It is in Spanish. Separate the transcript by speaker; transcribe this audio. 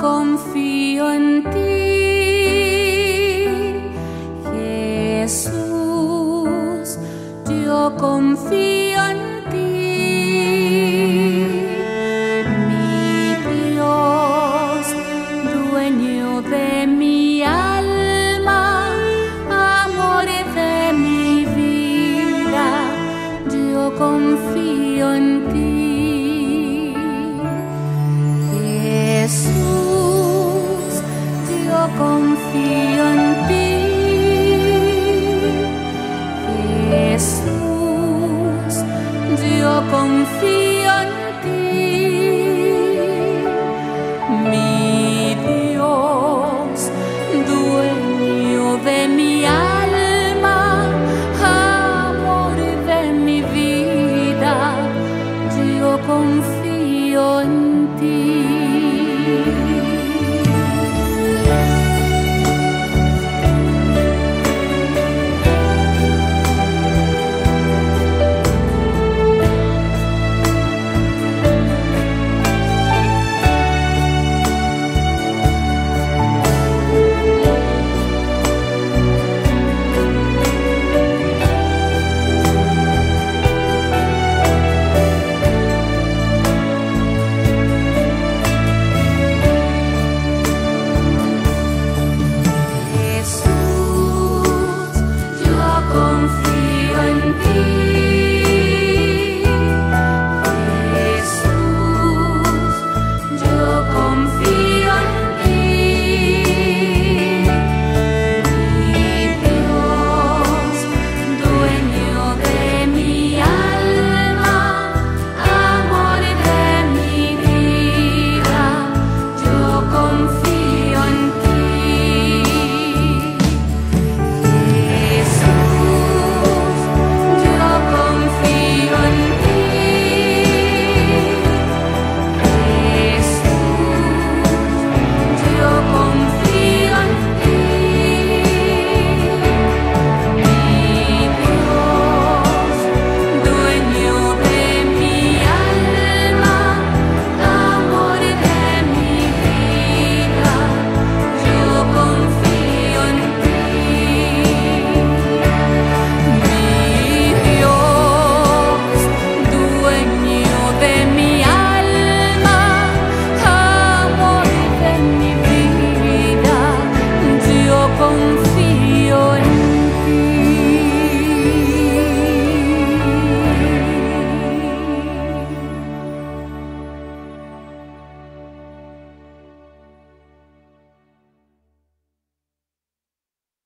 Speaker 1: confío en ti, Jesús, yo confío. Confío en ti, Jesús, yo confío en ti.